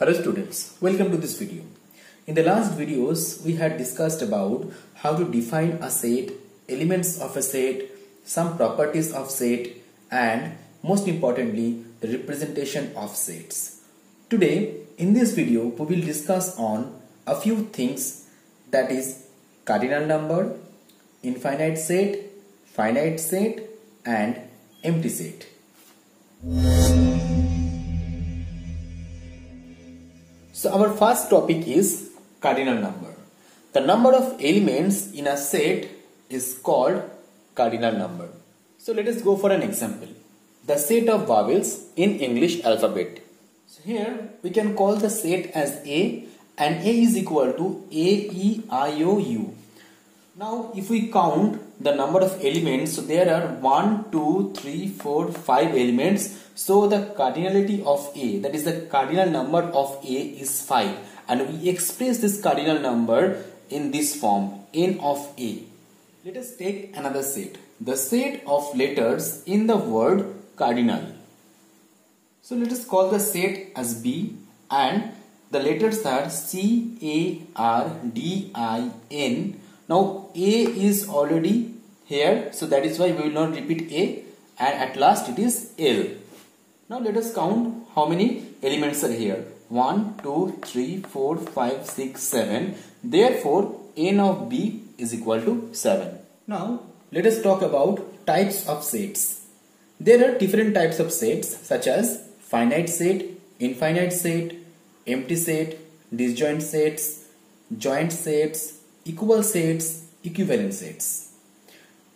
Hello students, welcome to this video. In the last videos, we had discussed about how to define a set, elements of a set, some properties of set and most importantly the representation of sets. Today in this video we will discuss on a few things that is cardinal number, infinite set, finite set and empty set. So our first topic is cardinal number. The number of elements in a set is called cardinal number. So let us go for an example. The set of vowels in English alphabet. So here we can call the set as A and A is equal to A, E, I, O, U. Now if we count the number of elements, so there are 1, 2, 3, 4, 5 elements so the cardinality of A, that is the cardinal number of A is 5 and we express this cardinal number in this form n of A. Let us take another set, the set of letters in the word cardinal. So let us call the set as B and the letters are C, A, R, D, I, N. Now A is already here so that is why we will not repeat A and at last it is L. Now let us count how many elements are here. 1, 2, 3, 4, 5, 6, 7. Therefore, n of b is equal to 7. Now let us talk about types of sets. There are different types of sets such as finite set, infinite set, empty set, disjoint sets, joint sets, equal sets, equivalent sets.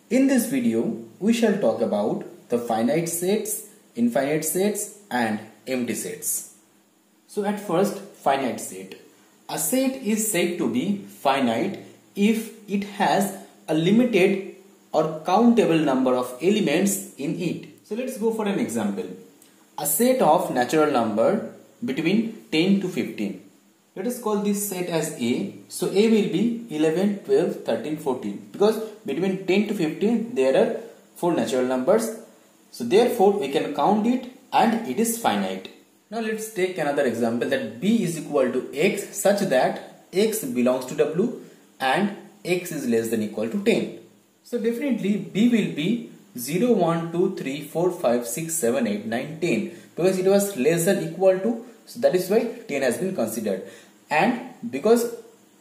In this video, we shall talk about the finite sets, infinite sets and empty sets. So at first finite set. A set is said to be finite if it has a limited or countable number of elements in it. So let's go for an example. A set of natural number between 10 to 15. Let us call this set as A. So A will be 11, 12, 13, 14 because between 10 to 15 there are 4 natural numbers so therefore we can count it and it is finite. Now let's take another example that b is equal to x such that x belongs to w and x is less than equal to 10. So definitely b will be 0, 1, 2, 3, 4, 5, 6, 7, 8, 9, 10 because it was less than equal to so that is why 10 has been considered and because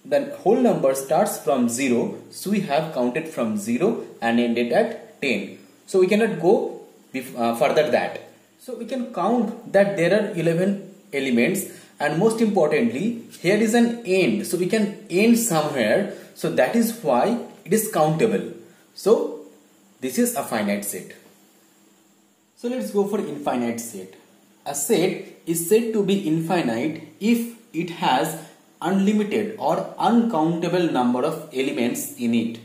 the whole number starts from 0 so we have counted from 0 and ended at 10. So we cannot go uh, further that. So we can count that there are 11 elements and most importantly here is an end. So we can end somewhere. So that is why it is countable. So this is a finite set. So let's go for infinite set. A set is said to be infinite if it has unlimited or uncountable number of elements in it.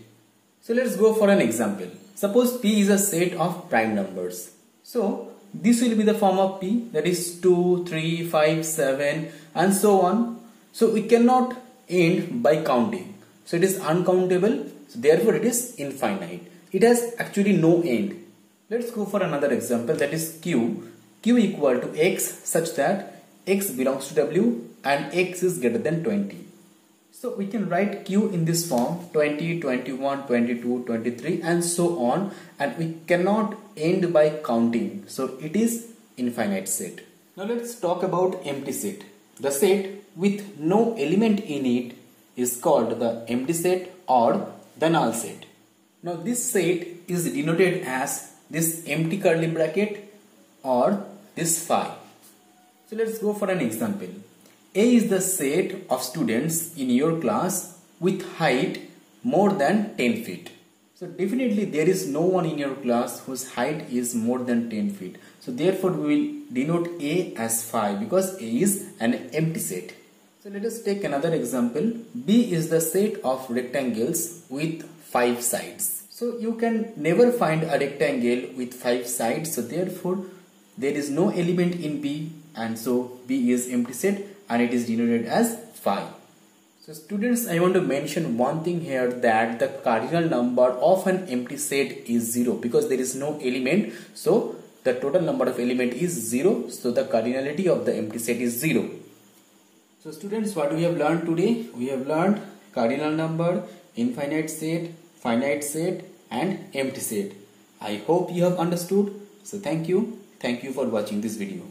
So let's go for an example. Suppose P is a set of prime numbers. So this will be the form of P that is 2, 3, 5, 7 and so on. So we cannot end by counting. So it is uncountable. So therefore it is infinite. It has actually no end. Let's go for another example that is Q. Q equal to X such that X belongs to W and X is greater than 20. So we can write Q in this form 20, 21, 22, 23 and so on and we cannot end by counting. So it is infinite set. Now let's talk about empty set. The set with no element in it is called the empty set or the null set. Now this set is denoted as this empty curly bracket or this phi. So let's go for an example. A is the set of students in your class with height more than 10 feet. So definitely there is no one in your class whose height is more than 10 feet. So therefore we will denote A as phi because A is an empty set. So let us take another example. B is the set of rectangles with 5 sides. So you can never find a rectangle with 5 sides. So therefore there is no element in B and so B is empty set and it is denoted as phi. So students I want to mention one thing here that the cardinal number of an empty set is 0 because there is no element so the total number of element is 0 so the cardinality of the empty set is 0. So students, what we have learned today? We have learned cardinal number, infinite set, finite set and empty set. I hope you have understood. So thank you. Thank you for watching this video.